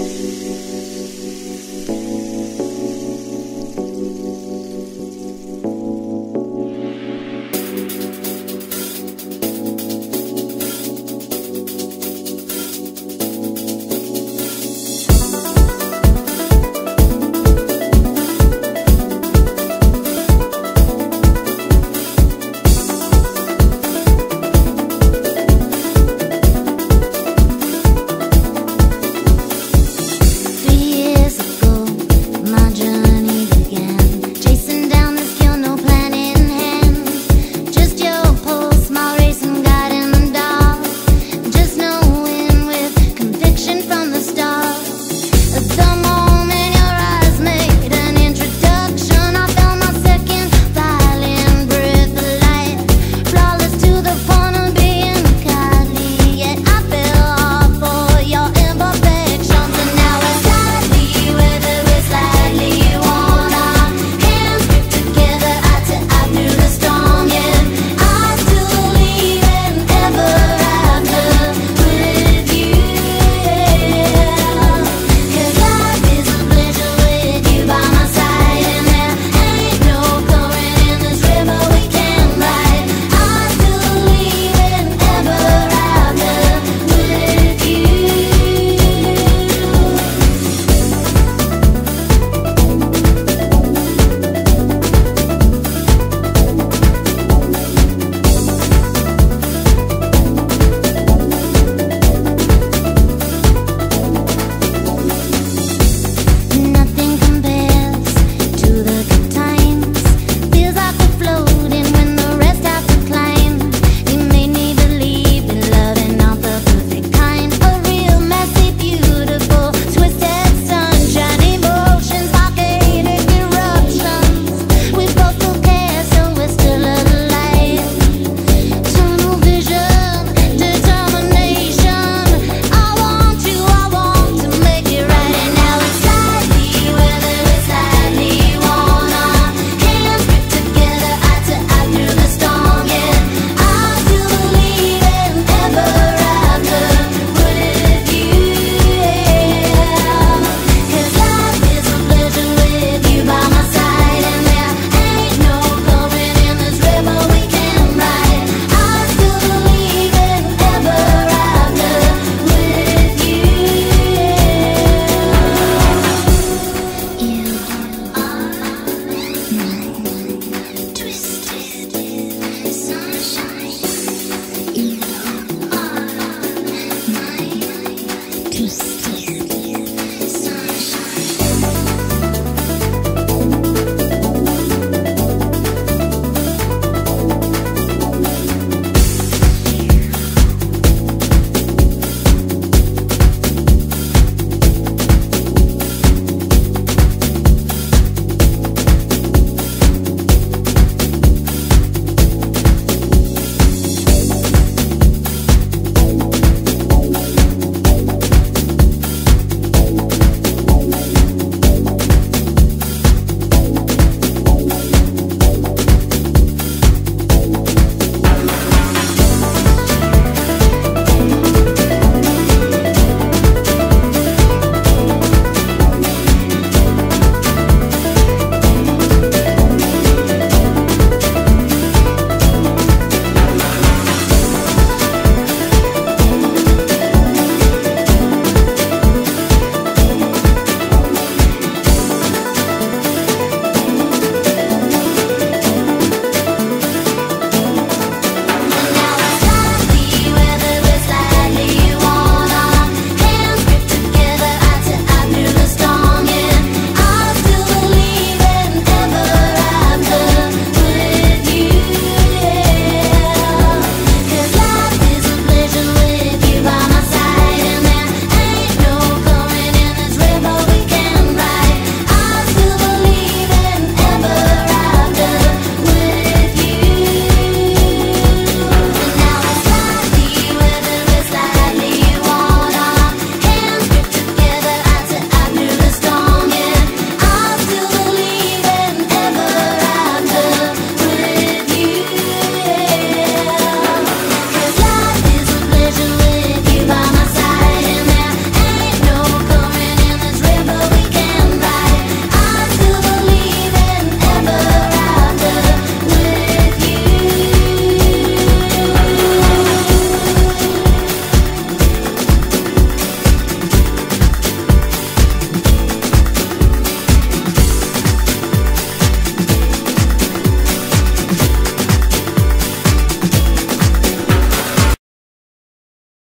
you